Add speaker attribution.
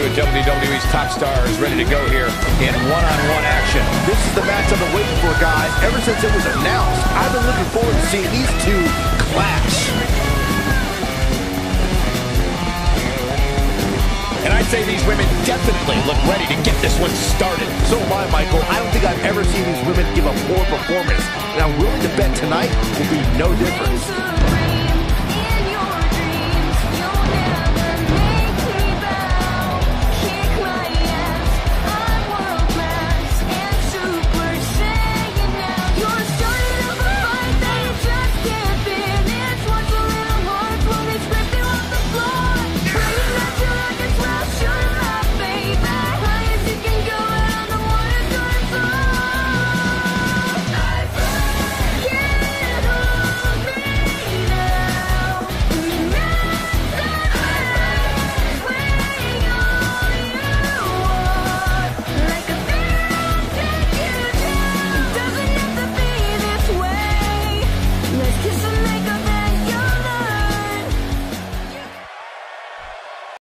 Speaker 1: Of WWE's top stars ready to go here in one-on-one action.
Speaker 2: This is the match I've been waiting for, guys. Ever since it was announced, I've been looking forward to seeing these two clash.
Speaker 1: And I'd say these women definitely look ready to get this one started.
Speaker 2: So am I, Michael. I don't think I've ever seen these women give a poor performance. And I'm willing to bet tonight will be no different.